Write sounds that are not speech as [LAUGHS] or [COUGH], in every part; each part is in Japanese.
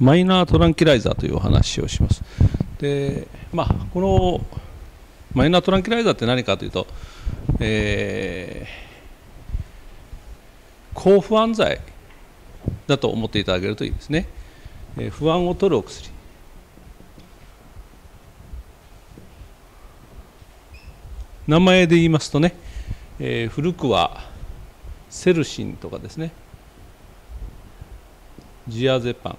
マイナートランキライザーというお話をします。でまあこのマイナートランキライザーって何かというと、えー、抗不安剤だと思っていただけるといいですね、えー、不安を取るお薬。名前で言いますとね、えー、古くはセルシンとかですね。ジアゼパン。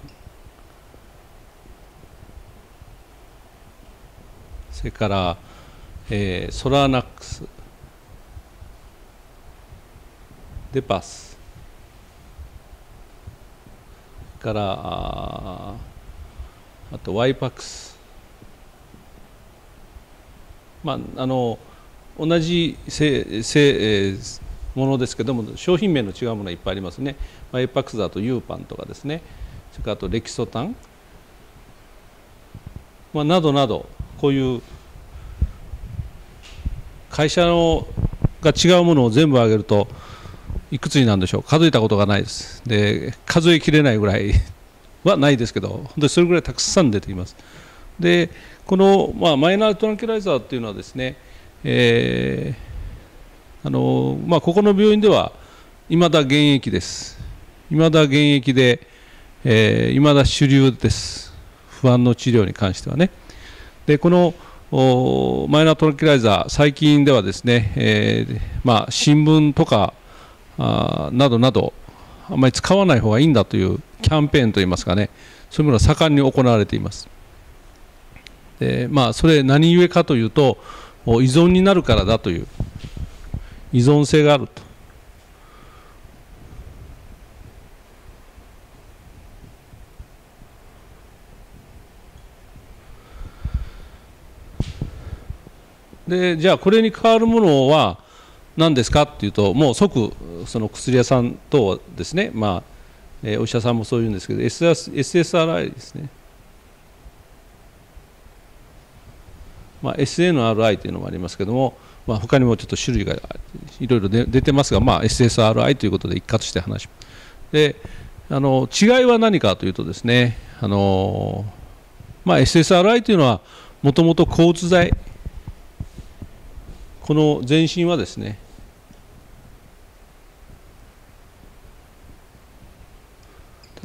それから、えー、ソラーナックス。デパスからああとワイパックス。まああの同じせせ、えー、ものですけども商品名の違うものはいっぱいありますね。ワイパックスだとユーパンとかですね。それからあとレキソタン、まあ、などなどこういう会社のが違うものを全部挙げるといくつになるんでしょう。数えたことがないです。で数えきれないぐらい [LAUGHS] はないですけど本当にそれぐらいたくさん出ています。でこの、まあ、マイナートランキュライザーっていうのはですね、えー、あのまあ、ここの病院ではいまだ現役です。いまだ現役でいま、えー、だ主流です。不安の治療に関してはね。でこのマイナートランキライザー最近ではですね、えー、まあ、新聞とかあなどなどあまり使わない方がいいんだというキャンペーンといいますかねそういうものが盛んに行われています。でまあそれ何故かというと依存になるからだという依存性があると。でじゃあこれに代わるものは何ですかっていうともう即その薬屋さんとですねまあ、えー、お医者さんもそう言うんですけど SS SSRI ですね、まあ、SNRI というのもありますけども、まあ、他にもちょっと種類がいろいろ出てますが、まあ、SSRI ということで一括して話しであの違いは何かというとですねあの、まあ、SSRI というのはもともと抗うつ剤この全身はですね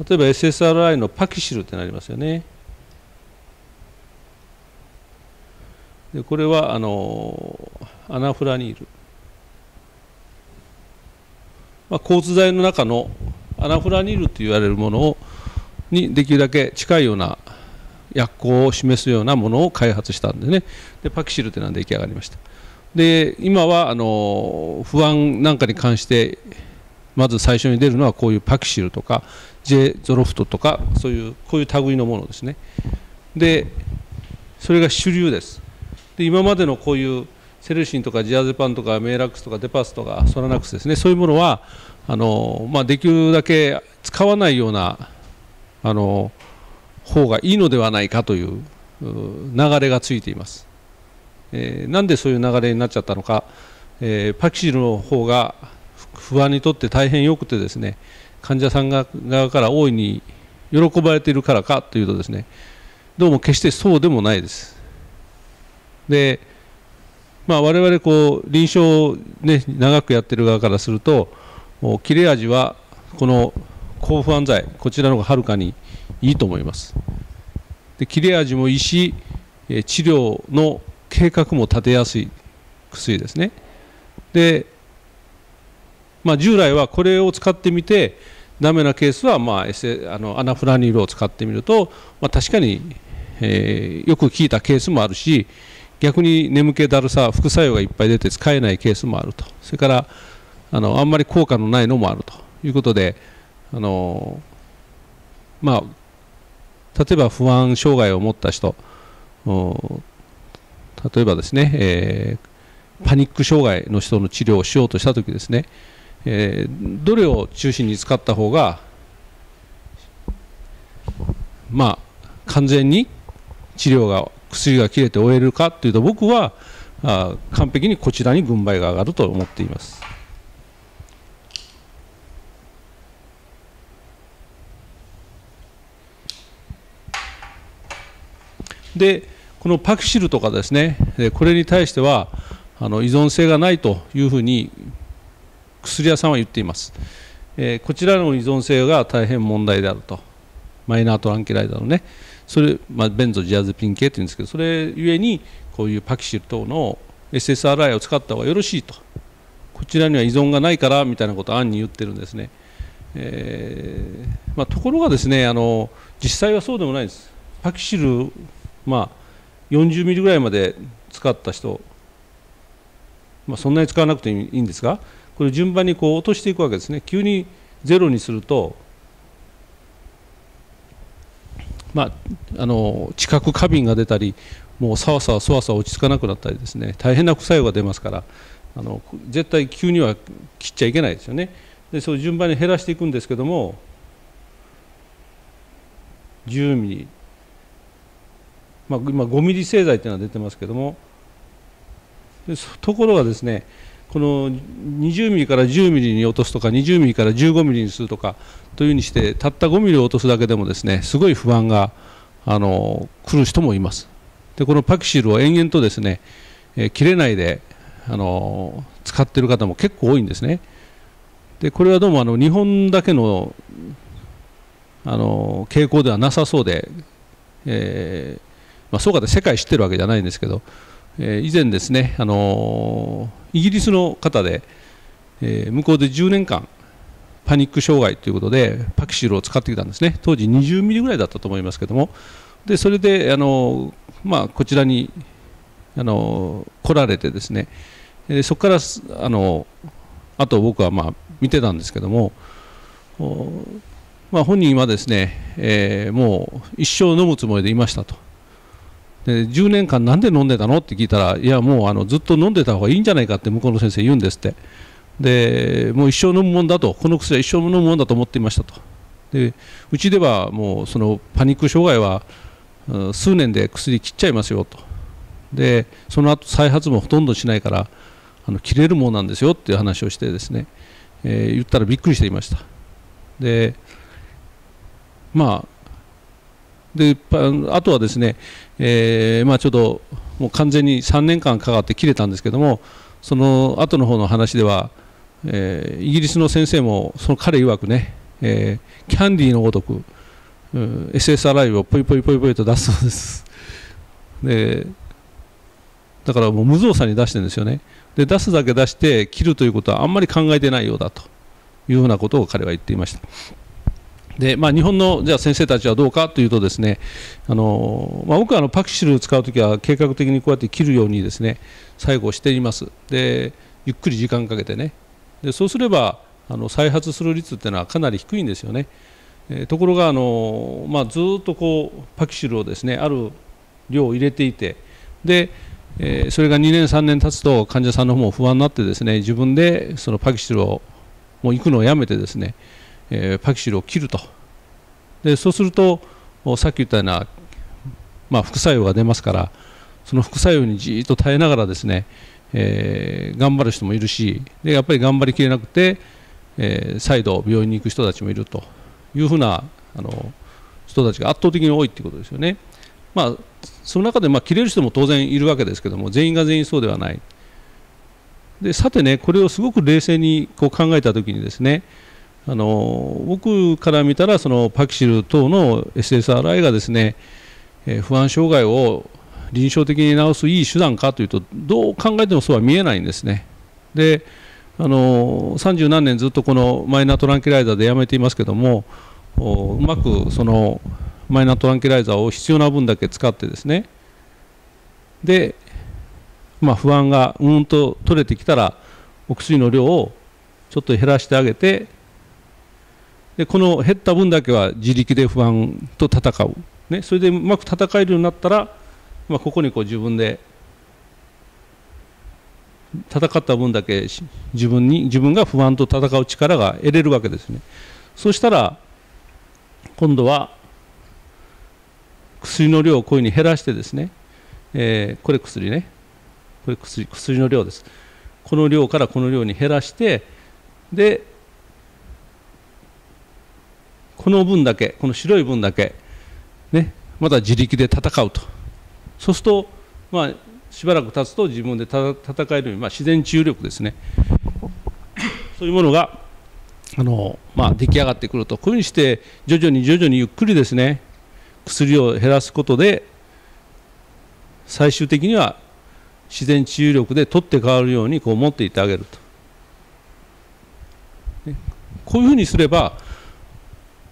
例えば SSRI のパキシルってなりますよね。でこれはあのアナフラニール、まあ、交通剤の中のアナフラニールと言われるものをにできるだけ近いような薬効を示すようなものを開発したんでね。でパキシルというのは出来上がりました。で今はあの不安なんかに関してまず最初に出るのはこういうパキシルとか J ゾロフトとかそういうこういう類のものですね。でそれが主流です。で今までのこういうセルシンとかジアゼパンとかメイラックスとかデパスとかソラナックスですね。そういうものはあの、まあ、できるだけ使わないようなあの方がいいのではないかという流れがついています。えー、なんでそういう流れになっちゃったのか、えー、パキシルの方が不安にとって大変よくてですね患者さんが側から大いに喜ばれているからかというとですねどうも決してそうでもないです。でまあ、我々こう臨床ね長くやってる側からすると切れ味はこの抗不安剤こちらの方がはるかにいいと思いますで切れ味もいいし治療の計画も立てやすい薬ですね。で、まあ、従来はこれを使ってみてダメなケースは、まあ、あのアナフラニールを使ってみると、まあ、確かに、えー、よく効いたケースもあるし逆に眠気だるさ副作用がいっぱい出て使えないケースもあると。それからあのあんまり効果のないのもあると。いうことであのまあ例えば不安障害を持った人例えばですね、えー、パニック障害の人の治療をしようとしたときですね、えー、どれを中心に使った方がまあ完全に治療が薬が切れて終えるかというと僕はあ完璧にこちらに軍配が上がると思っています。でこのパクシルとかですねこれに対してはあの依存性がないというふうに薬屋さんは言っています、えー、こちらの依存性が大変問題であると。マイナートランキライザーのね。それ、まあ、ベンゾジアズピン系っていうんですけどそれゆえにこういうパキシル等の SSRI を使った方がよろしいと。こちらには依存がないからみたいなことを暗に言ってるんですね、えーまあ、ところがですねあの実際はそうでもないです。パキシル、まあ、40ミリぐらいまで使った人、まあ、そんなに使わなくていいんですがこれ順番にこう落としていくわけですね。急にゼロにするとまあ、あの知覚過敏が出たりもうさわさわそわそわ落ち着かなくなったりですね。大変な副作用が出ますからあの絶対急には切っちゃいけないですよね。でそう順番に減らしていくんですけども10ミリ、まあ、今5ミリ製剤というのが出てますけども。ところがですねこの20ミリから10ミリに落とすとか20ミリから15ミリにするとかというふうにしてたった5ミリを落とすだけでもですねすごい不安があの来る人もいます。でこのパキシルを延々とですね、え、切れないであの使っている方も結構多いんですね。でこれはどうもあの日本だけのあの傾向ではなさそうで、えーまあ、そうかで世界知ってるわけじゃないんですけどえ以前ですね、あのイギリスの方で、え向こうで10年間パニック障害ということでパキシルを使ってきたんですね。当時20ミリぐらいだったと思いますけども。でそれであの、まあ、こちらにあの来られてですね。そこからあのあと僕はまあ見てたんですけども、まあ、本人はですね、えー、もう一生飲むつもりでいましたと。で10年間なんで飲んでたの？って聞いたらいやもうあのずっと飲んでた方がいいんじゃないかって向こうの先生言うんですって。でもう一生飲むもんだと。この薬は一生飲むもんだと思っていましたと。でうちではもうそのパニック障害は数年で薬切っちゃいますよと。でその後再発もほとんどしないからあの切れるもんなんですよっていう話をしてですね、えー、言ったらびっくりしていました。でまあであとはですね、えー、まあ、ちょっともう完全に3年間かかって切れたんですけどもその後の方の話では、えー、イギリスの先生もその彼曰くね、えー、キャンディーのごとく、うん、SSRI をポイポイポイポイと出すそうです。でだからもう無造作に出してるんですよね。で出すだけ出して切るということはあんまり考えてないようだというふうなことを彼は言っていました。でまあ、日本のじゃあ先生たちはどうかというとですねあの、まあ、僕はあのパクシルを使うときは計画的にこうやって切るようにですね最後しています。でゆっくり時間かけてね。でそうすればあの再発する率っていうのはかなり低いんですよね、えー、ところがあの、まあ、ずっとこうパキシルをですねある量を入れていてで、えー、それが2年3年経つと患者さんの方も不安になってですね自分でそのパキシルをもう行くのをやめてですねえー、パキシルを切るとでそうするとさっき言ったような、まあ、副作用が出ますからその副作用にじっと耐えながらですね、えー、頑張る人もいるしでやっぱり頑張りきれなくて、えー、再度病院に行く人たちもいるというふうなあの人たちが圧倒的に多いということですよね。まあ、その中でまあ切れる人も当然いるわけですけども全員が全員そうではない。でさてねこれをすごく冷静にこう考えた時にですねあの僕から見たらそのパキシル等の SSRI がですね、えー、不安障害を臨床的に治すいい手段かというとどう考えてもそうは見えないんですね。であの30何年ずっとこのマイナートランキライザーでやめていますけどもうまくそのマイナートランキライザーを必要な分だけ使ってですねで、まあ、不安がうんと取れてきたらお薬の量をちょっと減らしてあげてでこの減った分だけは自力で不安と戦う、ね、それでうまく戦えるようになったら、まあ、ここにこう自分で戦った分だけ自分に自分が不安と戦う力が得れるわけですね。そしたら今度は薬の量をこういうふうに減らしてですね、えー、これ薬ね。これ薬薬の量です。この量からこの量に減らしてでこの分だけこの白い分だけ、ね、まだ自力で戦うと。そうすると、まあ、しばらく経つと自分で戦えるように、まあ、自然治癒力ですね。そういうものがあの、まあ、出来上がってくると。こういうふうにして徐々に徐々にゆっくりですね薬を減らすことで最終的には自然治癒力で取って変わるようにこう持っていってあげると、こういうふうにすれば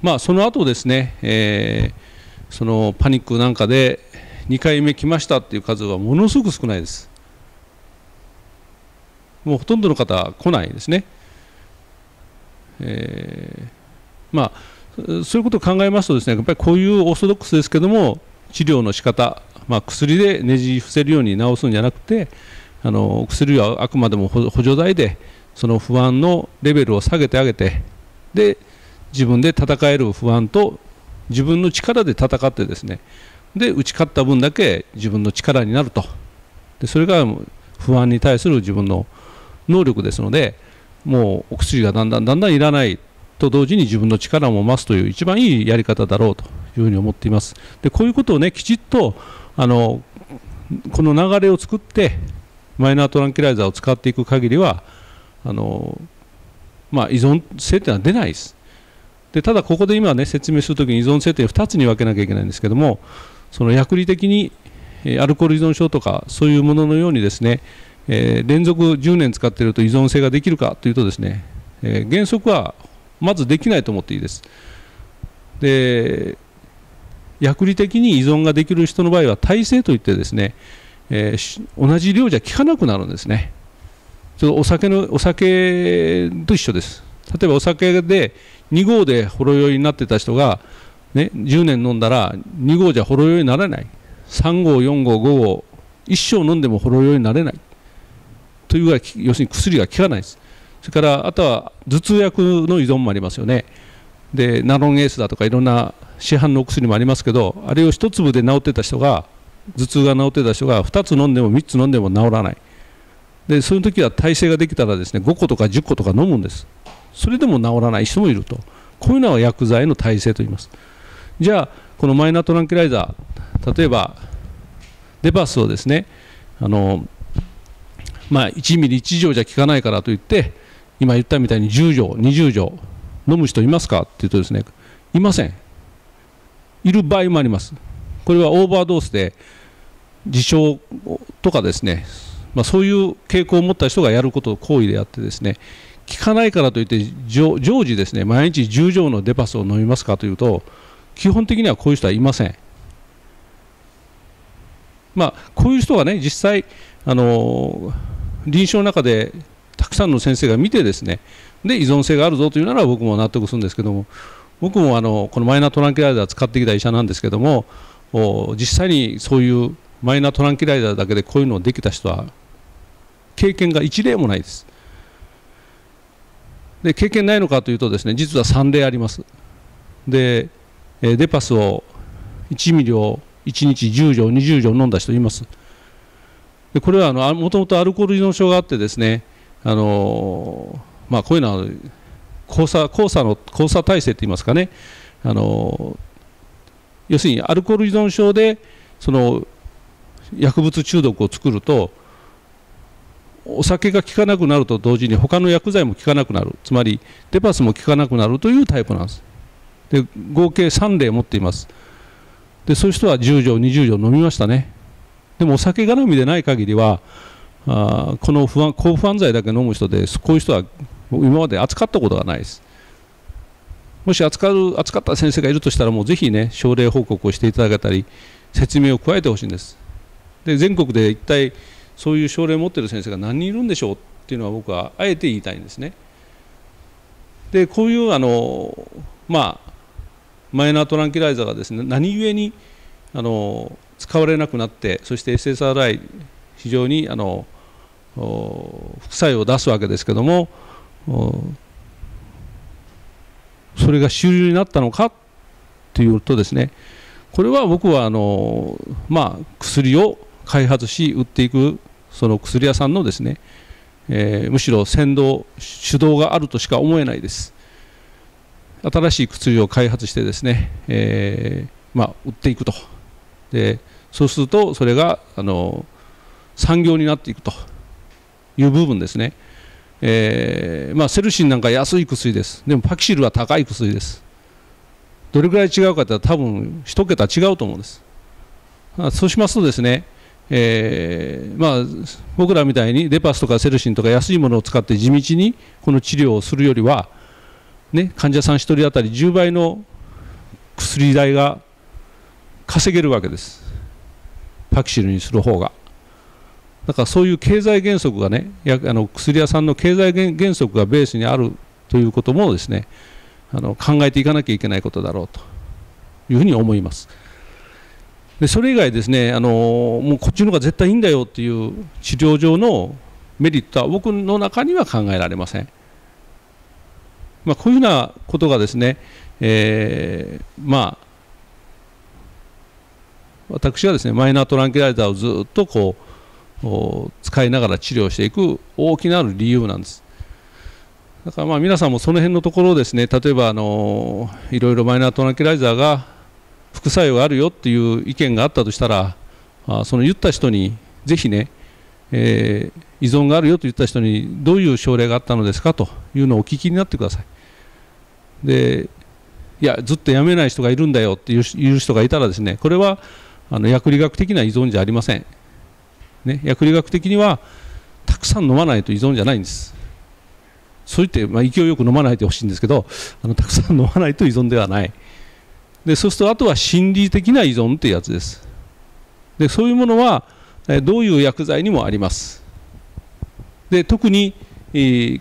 まあその後ですね、えー、そのパニックなんかで2回目来ましたっていう数はものすごく少ないです。もうほとんどの方は来ないですね、えー、まあそういうことを考えますとですねやっぱりこういうオーソドックスですけども治療の仕方まあ、薬でねじ伏せるように治すんじゃなくてあの薬はあくまでも補助剤でその不安のレベルを下げてあげてで自分で戦える不安と自分の力で戦ってですね。で打ち勝った分だけ自分の力になると。でそれが不安に対する自分の能力ですのでもうお薬がだんだんだんだんいらないと同時に自分の力も増すという一番いいやり方だろうというふに思っていますでこういうことをねきちっとあのこの流れを作ってマイナートランキライザーを使っていく限りはあの、まあ、依存性というのは出ないですでただここで今ね説明するときに依存性という2つに分けなきゃいけないんですけどもその薬理的にアルコール依存症とかそういうもののようにですね、えー、連続10年使っていると依存性ができるかというとですね、えー、原則はまずできないと思っていいです。で薬理的に依存ができる人の場合は耐性といってですね、えー、同じ量じゃ効かなくなるんですね。ちょっとお酒のお酒と一緒です。例えばお酒で2合でほろ酔いになってた人が、ね、10年飲んだら2合じゃほろ酔いにならない。3合4合5合一生飲んでもほろ酔いになれない。というぐらい要するに薬が効かないです。それからあとは頭痛薬の依存もありますよね。でナロンエースだとかいろんな市販のお薬もありますけどあれを1粒で治ってた人が頭痛が治ってた人が2つ飲んでも3つ飲んでも治らない。でそういう時は耐性ができたらですね5個とか10個とか飲むんです。それでも治らない人もいると。こういうのは薬剤の耐性と言います。じゃあこのマイナートランキライザー例えばデバスをですねあのまあ1ミリ1錠じゃ効かないからといって今言ったみたいに10錠20錠飲む人いますか？っていうとですねいません。いる場合もあります。これはオーバードースで自傷とかですね、まあ、そういう傾向を持った人がやること行為であってですね効かないからといって常時ですね。毎日10錠のデパスを飲みますかというと基本的にはこういう人はいません。まあこういう人がね実際あの臨床の中でたくさんの先生が見てですねで依存性があるぞというなら僕も納得するんですけども僕もあのこのマイナートランキライザー使ってきた医者なんですけども実際にそういうマイナートランキライザーだけでこういうのをできた人は経験が一例もないです。で経験ないのかというとですね実は3例あります。でデパスを1ミリを1日10錠20錠飲んだ人います。でこれはもともとアルコール依存症があってですねあのまあこういうのは交差交差の交差体制といいますかね。あの要するにアルコール依存症でその薬物中毒を作るとお酒が効かなくなると同時に他の薬剤も効かなくなる。つまりデパスも効かなくなるというタイプなんです。で合計3例持っています。でそういう人は10錠20錠飲みましたね。でもお酒絡みでない限りはあこの不安抗不安剤だけ飲む人でこういう人は今まで扱ったことがないです。もし扱う扱った先生がいるとしたらもうぜひね症例報告をしていただけたり説明を加えてほしいんです。で全国で一体そういう症例を持っている先生が何人いるんでしょうっていうのは僕はあえて言いたいんですね。でこういうあのまあマイナートランキライザーがですね何故にあの使われなくなってそして SSRI 非常にあの副作用を出すわけですけどもそれが主流になったのかというとですねこれは僕はあの、まあ、薬を開発し売っていくその薬屋さんのですね、えー、むしろ先導主導があるとしか思えないです。新しい薬を開発してですね、えー、まあ、売っていくと。でそうするとそれがあの産業になっていくと。いう部分ですね、えーまあ、セルシンなんか安い薬です。でもパキシルは高い薬です。どれぐらい違うかって多分一桁違うと思うんです。そうしますとですね、えーまあ、僕らみたいにデパスとかセルシンとか安いものを使って地道にこの治療をするよりは、ね、患者さん1人当たり10倍の薬代が稼げるわけです。パキシルにする方が。だからそういう経済原則がねあの薬屋さんの経済原則がベースにあるということもですねあの考えていかなきゃいけないことだろうというふうに思います。でそれ以外ですねあのもうこっちの方が絶対いいんだよっていう治療上のメリットは僕の中には考えられません、まあ、こういうふうなことがですね、えー、まあ私はですねマイナートランキライザーをずっとこう使いながら治療していく大きなる理由なんです。だからまあ皆さんもその辺のところですね例えばあのいろいろマイナートランキライザーが副作用があるよっていう意見があったとしたらあその言った人にぜひね、えー、依存があるよと言った人にどういう症例があったのですかというのをお聞きになってください。でいやずっとやめない人がいるんだよっていう人がいたらですねこれはあの薬理学的な依存じゃありません、ね、薬理学的にはたくさん飲まないと依存じゃないんです。そう言って、まあ、勢いよく飲まないでほしいんですけどあのたくさん飲まないと依存ではない。でそうするとあとは心理的な依存っていうやつです。でそういうものはどういう薬剤にもあります。で特に、えー、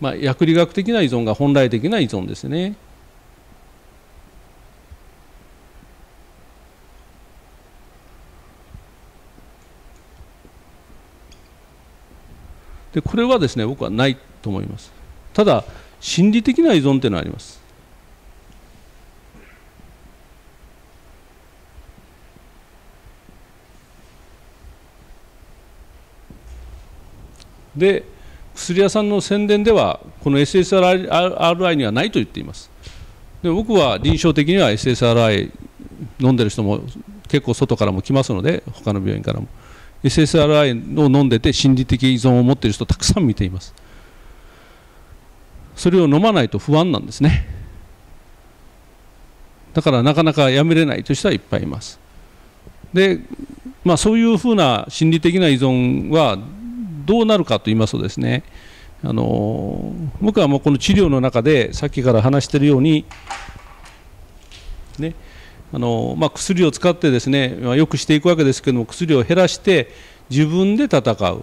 まあ、薬理学的な依存が本来的な依存ですね。でこれはですね僕はないと思います。ただ心理的な依存っていうのはあります。で薬屋さんの宣伝ではこの SSRI にはないと言っています。で僕は臨床的には SSRI 飲んでる人も結構外からも来ますので他の病院からも。SSRI を飲んでて心理的依存を持っている人たくさん見ています。それを飲まないと不安なんですね。だからなかなかやめれないという人はいっぱいいます。でまあそういうふうな心理的な依存はどうなるかと言いますとですねあの僕はもうこの治療の中でさっきから話しているようにねあの、まあ、薬を使ってですね、まあ、よくしていくわけですけども薬を減らして自分で戦う。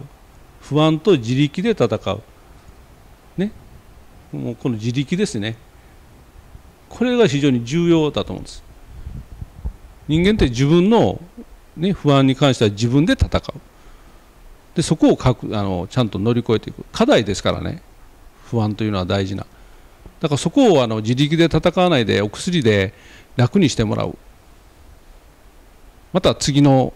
不安と自力で戦う、ね、もうこの自力ですね。これが非常に重要だと思うんです。人間って自分の、ね、不安に関しては自分で戦う。でそこをかくあのちゃんと乗り越えていく。課題ですからね。不安というのは大事な。だからそこをあの自力で戦わないでお薬で楽にしてもらう。また次の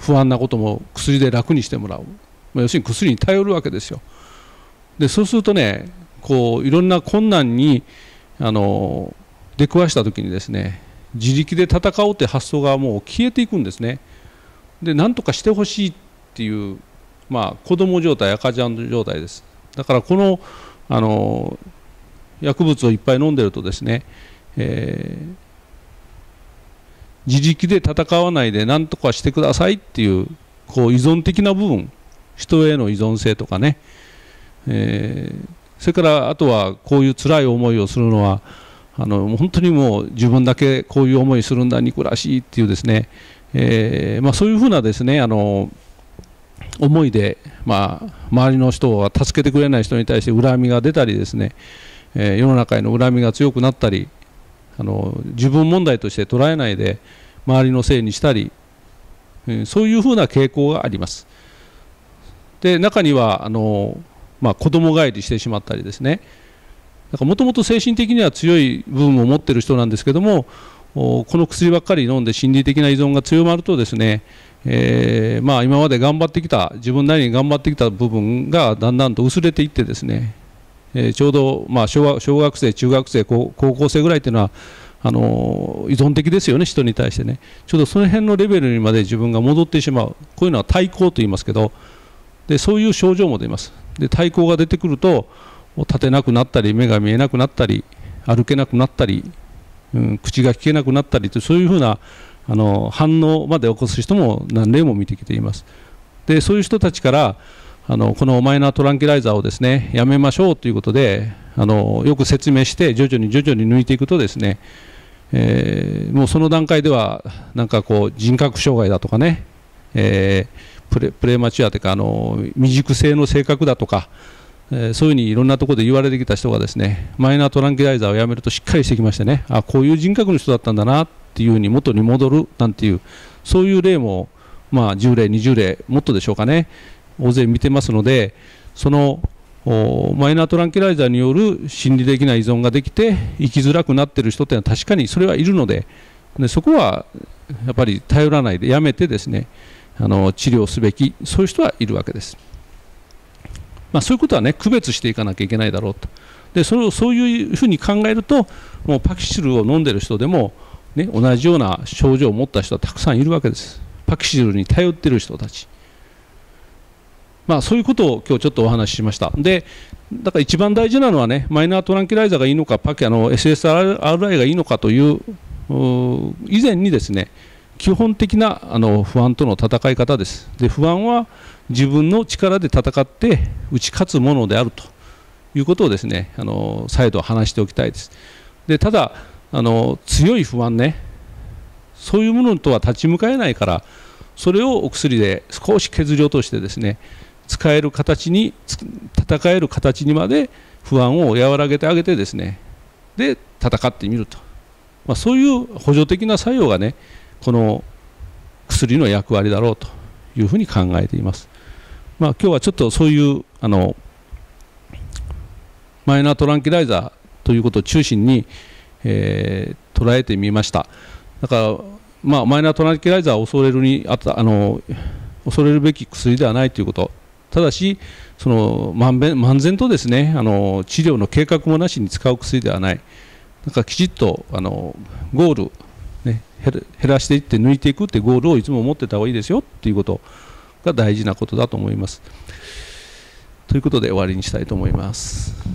不安なことも薬で楽にしてもらう。ま要するに薬に頼るわけですよ。でそうするとねこういろんな困難にあの出くわした時にですね自力で戦おうって発想がもう消えていくんですね。で何とかしてほしいっていうまあ子供状態赤ちゃん状態です。だからこのあの薬物をいっぱい飲んでるとですねえー、自力で戦わないで何とかしてくださいっていうこう依存的な部分人への依存性とかね、えー、それからあとはこういう辛い思いをするのはあの本当にもう自分だけこういう思いするんだ憎らしいっていうですね、えー、まあ、そういうふうなですねあの思いで、まあ、周りの人は助けてくれない人に対して恨みが出たりですね、えー、世の中への恨みが強くなったりあの自分問題として捉えないで周りのせいにしたり、そういうふうな傾向があります。で中にはあの、まあ、子供返りしてしまったりですねもともと精神的には強い部分を持っている人なんですけどもこの薬ばっかり飲んで心理的な依存が強まるとですね、えー、まあ、今まで頑張ってきた自分なりに頑張ってきた部分がだんだんと薄れていってですねえー、ちょうど、まあ、小小学生、中学生高、校生ぐらいというのはあの依存的ですよね、人に対してね、ちょっとその辺のレベルにまで自分が戻ってしまう、こういうのは対抗と言いますけど、でそういう症状も出ます。で対抗が出てくると、立てなくなったり、目が見えなくなったり、歩けなくなったり、うん、口が聞けなくなったりとそういうふうなあの反応まで起こす人も何例も見てきています。でそういう人たちからあのこのマイナートランキライザーをですねやめましょうということであのよく説明して徐々に徐々に抜いていくとですね、えー、もうその段階ではなんかこう人格障害だとかね、えー、プレプレマチュアというかあの未熟性の性格だとか、えー、そういうふうにいろんなところで言われてきた人がですねマイナートランキライザーをやめるとしっかりしてきましてねあこういう人格の人だったんだなっていうふうに元に戻るなんていうそういう例もまあ10例20例もっとでしょうかね。大勢見てますのでそのマイナートランキライザーによる心理的な依存ができて生きづらくなっている人っていうのは確かにそれはいるのででそこはやっぱり頼らないでやめてですねあの治療すべきそういう人はいるわけです、まあ、そういうことはね区別していかなきゃいけないだろうと。でそれをそういうふうに考えるともうパキシルを飲んでる人でも、ね、同じような症状を持った人はたくさんいるわけですパキシルに頼っている人たちまあ、そういうことを今日ちょっとお話ししました。で、だから一番大事なのはね、マイナートランキライザーがいいのか、パキあの SSRI がいいのかという以前にですね、基本的なあの不安との戦い方です。で、不安は自分の力で戦って打ち勝つものであるということをですね、あの再度話しておきたいです。で、ただあの強い不安ね、そういうものとは立ち向かえないから、それをお薬で少し削り落としてですね、使える形に戦える形にまで不安を和らげてあげてですねで戦ってみると、まあ、そういう補助的な作用がねこの薬の役割だろうというふうに考えています。まあ、今日はちょっとそういうあのマイナートランキライザーということを中心に、えー、捉えてみました。だから、まあ、マイナートランキライザーを恐れるにあたあの恐れるべき薬ではないということただしその漫然とですねあの治療の計画もなしに使う薬ではないなんかきちっとあのゴール、ね、減らしていって抜いていくってゴールをいつも持ってた方がいいですよっていうことが大事なことだと思います。ということで終わりにしたいと思います。